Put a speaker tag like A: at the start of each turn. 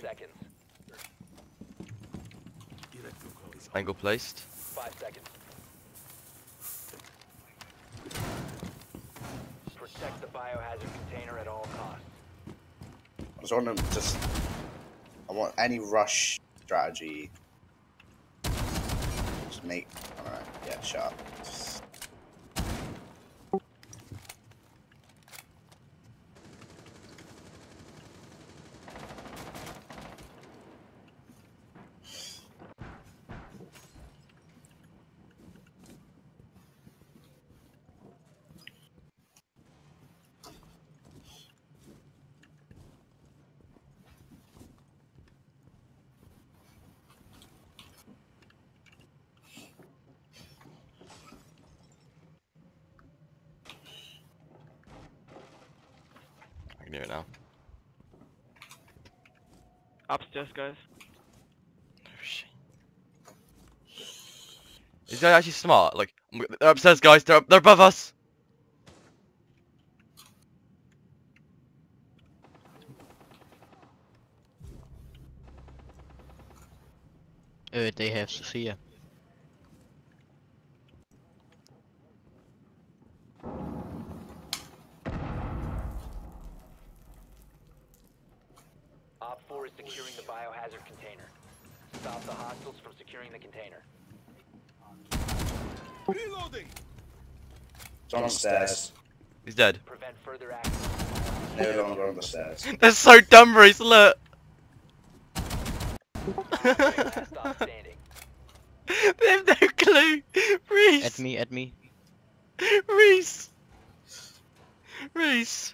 A: seconds.
B: Angle placed.
A: Five seconds. Protect the biohazard container at all costs.
C: I just want to just. I want any rush strategy. Just make. Alright, yeah, shut up.
B: I it now.
D: Upstairs, guys.
B: Oh shit. Is guy actually smart? Like, they're upstairs, guys. They're they're above us.
E: Uh, they have Sophia.
A: Op 4 is securing the biohazard container. Stop the hostiles from securing the container.
C: It's on the stairs.
B: He's dead.
A: Prevent further action.
C: No longer on the stairs.
B: They're so dumb, Reese. Look.
A: Last stop standing.
B: they have no clue. Reese.
E: At me, at me.
B: Reese. Reese.